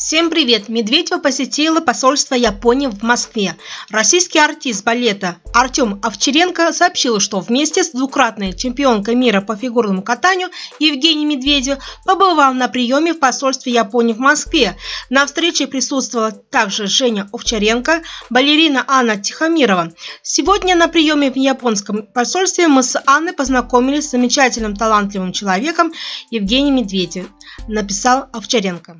Всем привет! Медведева посетила посольство Японии в Москве. Российский артист балета Артем Овчаренко сообщил, что вместе с двукратной чемпионкой мира по фигурному катанию Евгенией Медведевой побывал на приеме в посольстве Японии в Москве. На встрече присутствовала также Женя Овчаренко, балерина Анна Тихомирова. Сегодня на приеме в японском посольстве мы с Анной познакомились с замечательным талантливым человеком Евгением Медведевым, написал Овчаренко.